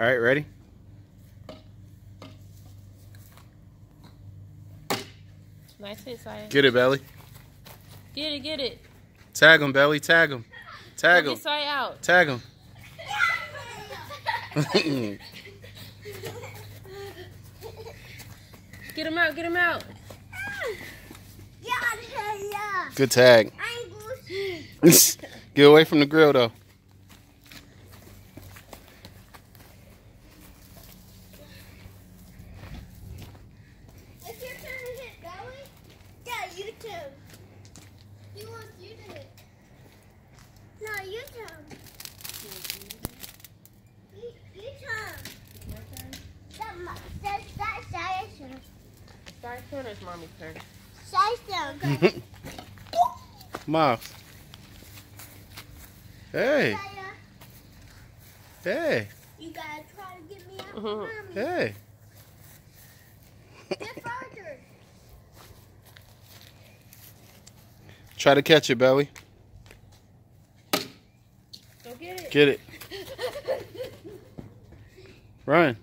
All right, ready? Nice hit, Saya. Get it, Belly. Get it, get it. Tag him, Belly. Tag him. Tag Go him. Get Saya out. Tag him. Get him out, get him out. Good tag. Get away from the grill, though. It's your turn to hit, Belly. Yeah, you. He wants you to hit. No, you turn. You, you turn. That, turn. Turn or mommy's turn? Say something. Miles. Hey, Saya, hey, You gotta try to get me out from mommy. hey. Get further. Try to catch it, Belly. Go get it. Get it. Run.